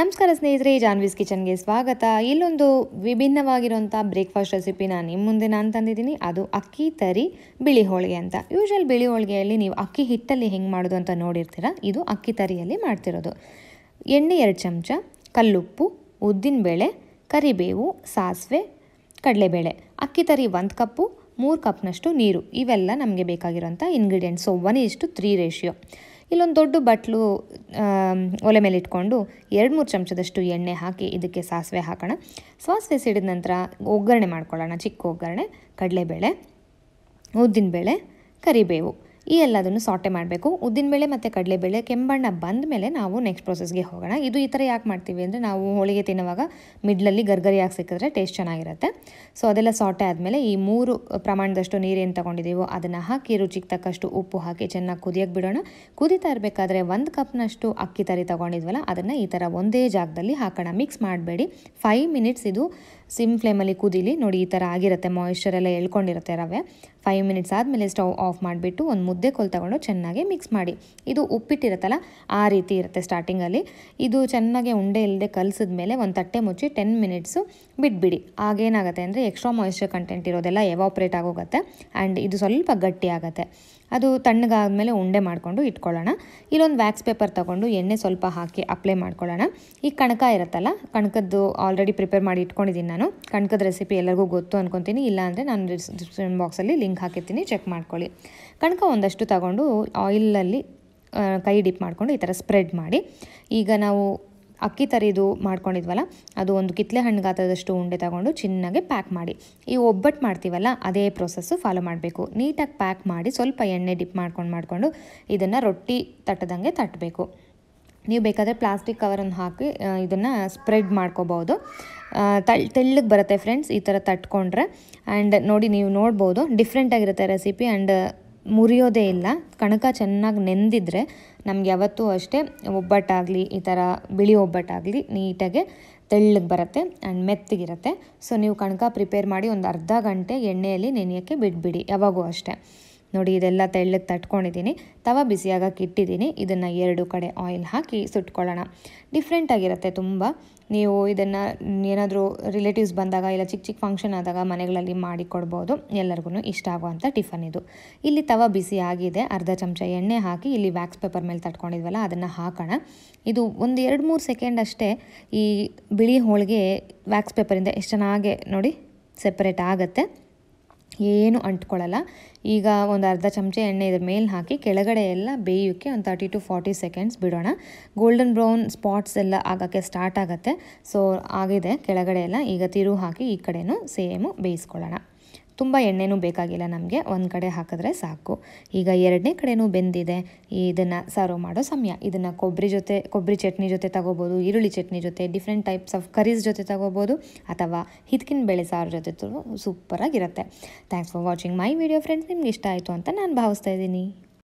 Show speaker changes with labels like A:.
A: ನಮಸ್ಕಾರ ಸ್ನೇಹಿತರೆ, ಜಾನ್ವೀಸ್ ಕಿಚನ್ಗೆ ಸ್ವಾಗತ. ಇಲ್ಲೊಂದು ವಿಭಿನ್ನವಾಗಿರುವಂಥ ಬ್ರೇಕ್ಫಾಸ್ಟ್ ರೆಸಿಪಿ ನಾನು ನಿಮ್ಮ ಮುಂದೆ ನಾನು ತಂದಿದ್ದೀನಿ. ಅದು ಅಕ್ಕಿ ತರಿ ಬಿಳಿ ಹೋಳಿಗೆ ಅಂತ. ಯೂಶಲ್ ಬಿಳಿ ಹೋಳಿಗೆಯಲ್ಲಿ ನೀವು ಅಕ್ಕಿ ಹಿಟ್ಟಲ್ಲಿ ಹೆಂಗೆ ಮಾಡೋದು ಅಂತ ನೋಡಿರ್ತೀರ? ಇದು ಅಕ್ಕಿ ತರಿಯಲ್ಲಿ ಮಾಡ್ತಿರೋದು. ಎಣ್ಣೆ ಎರಡು ಚಮಚ, ಕಲ್ಲುಪ್ಪು, ಉದ್ದಿನಬೇಳೆ, ಕರಿಬೇವು, ಸಾಸಿವೆ, ಕಡಲೆಬೇಳೆ. ಅಕ್ಕಿ ತರಿ ಒಂದು ಕಪ್ಪು, ಮೂರು ಕಪ್ನಷ್ಟು ನೀರು. ಇವೆಲ್ಲ ನಮಗೆ ಬೇಕಾಗಿರೋಂಥ ಇಂಗ್ರೀಡಿಯೆಂಟ್ಸ್ ಸೊ ಒನ್ ಇಷ್ಟು ತ್ರೀ ರೇಷಿಯೋ ಇಲ್ಲೊಂದು ದೊಡ್ಡ ಬಟ್ಲು ಒಲೆ ಮೇಲೆ ಇಟ್ಕೊಂಡು ಎರಡು ಮೂರು ಚಮಚದಷ್ಟು ಎಣ್ಣೆ ಹಾಕಿ ಇದಕ್ಕೆ ಸಾಸಿವೆ ಹಾಕೋಣ. ಸಾಸಿವೆ ಸಿಡಿದ ನಂತರ ಒಗ್ಗರಣೆ ಮಾಡ್ಕೊಳ್ಳೋಣ. ಚಿಕ್ಕ ಒಗ್ಗರಣೆ, ಕಡಲೆಬೇಳೆ, ಉದ್ದಿನಬೇಳೆ, ಕರಿಬೇವು. ಈ ಎಲ್ಲದನ್ನು ಸಾಟೆ ಮಾಡಬೇಕು. ಉದ್ದಿನಬೇಳೆ ಮತ್ತು ಕಡಲೆಬೇಳೆ ಕೆಂಬಣ್ಣ ಬಂದ ಮೇಲೆ ನಾವು ನೆಕ್ಸ್ಟ್ ಪ್ರೊಸೆಸ್ಗೆ ಹೋಗೋಣ. ಇದು ಈ ಥರ ಯಾಕೆ ಮಾಡ್ತೀವಿ ಅಂದರೆ ನಾವು ಹೋಳಿಗೆ ತಿನ್ನುವಾಗ ಮಿಡ್ಲಲ್ಲಿ ಗರ್ಗರಿಯಾಗಿ ಸಿಕ್ಕಿದ್ರೆ ಟೇಸ್ಟ್ ಚೆನ್ನಾಗಿರುತ್ತೆ. ಸೊ ಅದೆಲ್ಲ ಸಾಟೆ ಆದಮೇಲೆ ಈ ಮೂರು ಪ್ರಮಾಣದಷ್ಟು ನೀರೇನು ತೊಗೊಂಡಿದ್ದೀವೋ ಅದನ್ನು ಹಾಕಿ ರುಚಿಗೆ ತಕ್ಕಷ್ಟು ಉಪ್ಪು ಹಾಕಿ ಚೆನ್ನಾಗಿ ಕುದಿಯಕ್ಕೆ ಬಿಡೋಣ. ಕುದಿತಾ ಇರಬೇಕಾದ್ರೆ ಒಂದು ಕಪ್ನಷ್ಟು ಅಕ್ಕಿ ತರಿ ತೊಗೊಂಡಿದ್ವಲ್ಲ, ಅದನ್ನು ಈ ಥರ ಒಂದೇ ಜಾಗದಲ್ಲಿ ಹಾಕೋಣ. ಮಿಕ್ಸ್ ಮಾಡಬೇಡಿ. ಫೈವ್ ಮಿನಿಟ್ಸ್ ಇದು ಸಿಮ್ ಫ್ಲೇಮಲ್ಲಿ ಕುದೀಲಿ ನೋಡಿ ಈ ಥರ ಆಗಿರುತ್ತೆ ಮಾಯಿಶ್ಚರ್ ಎಲ್ಲ ಎಳ್ಕೊಂಡಿರುತ್ತೆ ರವೆ. ಫೈವ್ ಮಿನಿಟ್ಸ್ ಆದಮೇಲೆ ಸ್ಟವ್ ಆಫ್ ಮಾಡಿಬಿಟ್ಟು ಒಂದು ಮುದ್ದೆ ಕೋಲ್ ತಗೊಂಡು ಚೆನ್ನಾಗಿ ಮಿಕ್ಸ್ ಮಾಡಿ. ಇದು ಉಪ್ಪಿಟ್ಟಿರುತ್ತಲ್ಲ, ಆ ರೀತಿ ಇರುತ್ತೆ ಸ್ಟಾರ್ಟಿಂಗಲ್ಲಿ ಇದು ಚೆನ್ನಾಗಿ ಉಂಡೆ ಇಲ್ಲದೆ ಕಲಿಸಿದ ಮೇಲೆ ಒಂದು ತಟ್ಟೆ ಮುಚ್ಚಿ ಟೆನ್ ಮಿನಿಟ್ಸು ಬಿಟ್ಬಿಡಿ. ಆಗೇನಾಗುತ್ತೆ ಅಂದರೆ ಎಕ್ಸ್ಟ್ರಾ ಮಾಯಿಶ್ಚರ್ ಕಂಟೆಂಟ್ ಇರೋದೆಲ್ಲ ಎವಾಪ್ರೇಟ್ ಆಗೋಗುತ್ತೆ. ಆ್ಯಂಡ್ ಇದು ಸ್ವಲ್ಪ ಗಟ್ಟಿ ಆಗುತ್ತೆ. ಅದು ತಣ್ಣಗಾದಮೇಲೆ ಉಂಡೆ ಮಾಡಿಕೊಂಡು ಇಟ್ಕೊಳ್ಳೋಣ. ಇಲ್ಲೊಂದು ವ್ಯಾಕ್ಸ್ ಪೇಪರ್ ತೊಗೊಂಡು ಎಣ್ಣೆ ಸ್ವಲ್ಪ ಹಾಕಿ ಅಪ್ಲೈ ಮಾಡ್ಕೊಳ್ಳೋಣ. ಈ ಕಣಕ ಇರುತ್ತಲ್ಲ, ಕಣಕದ್ದು ಆಲ್ರೆಡಿ ಪ್ರಿಪೇರ್ ಮಾಡಿ ಇಟ್ಕೊಂಡಿದ್ದೀನಿ ನಾನು. ಕಣಕದ ರೆಸಿಪಿ ಎಲ್ಲರಿಗೂ ಗೊತ್ತು ಅನ್ಕೊತೀನಿ. ಇಲ್ಲಾಂದರೆ ನಾನು ಡಿಸ್ಕ್ರಿಪ್ಷನ್ ಬಾಕ್ಸಲ್ಲಿ ಲಿಂಕ್ ಹಾಕಿರ್ತೀನಿ ಚೆಕ್ ಮಾಡ್ಕೊಳ್ಳಿ. ಕಣಕ ಒಂದಷ್ಟು ತಗೊಂಡು ಆಯಿಲಲ್ಲಿ ಕೈ ಡಿಪ್ ಮಾಡಿಕೊಂಡು ಈ ಥರ ಸ್ಪ್ರೆಡ್ ಮಾಡಿ. ಈಗ ನಾವು ಅಕ್ಕಿ ತರಿದು ಮಾಡ್ಕೊಂಡಿದ್ವಲ್ಲ, ಅದು ಒಂದು ಕಿತ್ಲೆ ಹಣ್ಣು ಗಾತ್ರದಷ್ಟು ಉಂಡೆ ತಗೊಂಡು ಚೆನ್ನಾಗಿ ಪ್ಯಾಕ್ ಮಾಡಿ. ಈ ಒಬ್ಬಟ್ಟು ಮಾಡ್ತೀವಲ್ಲ, ಅದೇ ಪ್ರೊಸೆಸ್ಸು ಫಾಲೋ ಮಾಡಬೇಕು. ನೀಟಾಗಿ ಪ್ಯಾಕ್ ಮಾಡಿ ಸ್ವಲ್ಪ ಎಣ್ಣೆ ಡಿಪ್ ಮಾಡ್ಕೊಂಡು ಮಾಡಿಕೊಂಡು ಇದನ್ನು ರೊಟ್ಟಿ ತಟ್ಟದಂಗೆ ತಟ್ಟಬೇಕು. ನೀವು ಬೇಕಾದರೆ ಪ್ಲಾಸ್ಟಿಕ್ ಕವರನ್ನು ಹಾಕಿ ಇದನ್ನು ಸ್ಪ್ರೆಡ್ ಮಾಡ್ಕೋಬೋದು ತಳ್, ತೆಳ್ಳಗೆ ಬರುತ್ತೆ ಫ್ರೆಂಡ್ಸ್ ಈ ಥರ ತಟ್ಕೊಂಡ್ರೆ. ಆ್ಯಂಡ್ ನೋಡಿ ನೀವು ನೋಡ್ಬೋದು ಡಿಫ್ರೆಂಟಾಗಿರುತ್ತೆ ರೆಸಿಪಿ ಆ್ಯಂಡ್ ಮುರಿಯೋದೇ ಇಲ್ಲ. ಕಣಕ ಚೆನ್ನಾಗಿ ನೆಂದಿದ್ರೆ ನಮ್ಗೆ ಯಾವತ್ತೂ ಅಷ್ಟೇ ಒಬ್ಬಟ್ಟಾಗಲಿ, ಈ ಥರ ಬಿಳಿ ಒಬ್ಬಟ್ಟಾಗಲಿ ನೀಟಾಗೆ ತೆಳ್ಳಗೆ ಬರುತ್ತೆ ಆ್ಯಂಡ್ ಮೆತ್ತಗಿರುತ್ತೆ. ಸೊ, ನೀವು ಕಣಕ ಪ್ರಿಪೇರ್ ಮಾಡಿ ಒಂದು ಅರ್ಧ ಗಂಟೆ ಎಣ್ಣೆಯಲ್ಲಿ ನೆನೆಯೋಕ್ಕೆ ಬಿಟ್ಬಿಡಿ ಯಾವಾಗೂ ಅಷ್ಟೇ. ನೋಡಿ, ಇದೆಲ್ಲ ತೆಳ್ಳಗೆ ತಟ್ಕೊಂಡಿದ್ದೀನಿ. ತವ ಬಿಸಿಯಾಗಕ್ಕೆ ಇಟ್ಟಿದ್ದೀನಿ. ಇದನ್ನು ಎರಡು ಕಡೆ ಆಯಿಲ್ ಹಾಕಿ ಸುಟ್ಕೊಳ್ಳೋಣ. ಡಿಫ್ರೆಂಟಾಗಿರುತ್ತೆ ತುಂಬ. ನೀವು ಇದನ್ನು ಏನಾದರೂ ರಿಲೇಟಿವ್ಸ್ ಬಂದಾಗ ಇಲ್ಲ ಚಿಕ್ಕ ಚಿಕ್ಕ ಫಂಕ್ಷನ್ ಆದಾಗ ಮನೆಗಳಲ್ಲಿ ಮಾಡಿಕೊಡ್ಬೋದು ಎಲ್ಲರಿಗೂ ಇಷ್ಟ ಆಗುವಂಥ ಟಿಫನ್ ಇದು. ಇಲ್ಲಿ ತವ ಬಿಸಿ ಆಗಿದೆ. ಅರ್ಧ ಚಮಚ ಎಣ್ಣೆ ಹಾಕಿ ಇಲ್ಲಿ ವ್ಯಾಕ್ಸ್ ಪೇಪರ್ ಮೇಲೆ ತಟ್ಕೊಂಡಿದ್ವಲ್ಲ, ಅದನ್ನು ಹಾಕೋಣ. ಇದು ಒಂದು ಎರಡು ಮೂರು ಸೆಕೆಂಡ್ ಅಷ್ಟೇ ಈ ಬಿಳಿ ಹೋಳಿಗೆ ವ್ಯಾಕ್ಸ್ ಪೇಪರಿಂದ ಎಷ್ಟು ಚೆನ್ನಾಗಿ ನೋಡಿ ಸೆಪರೇಟ್ ಆಗುತ್ತೆ. ಏನು ಅಂಟ್ಕೊಳ್ಳಲ್ಲ. ಈಗ ಒಂದು ಅರ್ಧ ಚಮಚ ಎಣ್ಣೆ ಇದ್ರ ಮೇಲೆ ಹಾಕಿ ಕೆಳಗಡೆ ಎಲ್ಲ ಬೇಯೋಕ್ಕೆ ಒಂದು ತರ್ಟಿ ಟು ಫಾರ್ಟಿ ಸೆಕೆಂಡ್ಸ್ ಬಿಡೋಣ. ಗೋಲ್ಡನ್ ಬ್ರೌನ್ ಸ್ಪಾಟ್ಸ್ ಎಲ್ಲ ಆಗೋಕ್ಕೆ ಸ್ಟಾರ್ಟ್ ಆಗುತ್ತೆ. ಸೊ ಆಗಿದೆ. ಕೆಳಗಡೆ ಎಲ್ಲ ಈಗ ತಿರು ಹಾಕಿ ಈ ಕಡೆಯೂ ಸೇಮು ಬೇಯಿಸ್ಕೊಳ್ಳೋಣ. ತುಂಬ ಎಣ್ಣೆನೂ ಬೇಕಾಗಿಲ್ಲ ನಮಗೆ. ಒಂದು ಕಡೆ ಹಾಕಿದ್ರೆ ಸಾಕು. ಈಗ ಎರಡನೇ ಕಡೆನೂ ಬೆಂದಿದೆ. ಇದನ್ನು ಸರ್ವ್ ಮಾಡೋ ಸಮಯ. ಇದನ್ನು ಕೊಬ್ಬರಿ ಜೊತೆ ಕೊಬ್ಬರಿ ಚಟ್ನಿ ಜೊತೆ ತಗೋಬೋದು, ಈರುಳ್ಳಿ ಚಟ್ನಿ ಜೊತೆ ಡಿಫ್ರೆಂಟ್ ಟೈಪ್ಸ್ ಆಫ್ ಕರೀಸ್ ಜೊತೆ ತಗೋಬೋದು, ಅಥವಾ ಹಿತ್ಕಿನ ಬೇಳೆ ಸಾರು ಜೊತೆ ಸೂಪರಾಗಿರುತ್ತೆ thanks for watching my video friends ನಿಮ್ಗೆ ಇಷ್ಟ ಆಯಿತು ಅಂತ ನಾನು ಭಾವಿಸ್ತಾ ಇದ್ದೀನಿ.